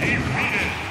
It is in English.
defeated.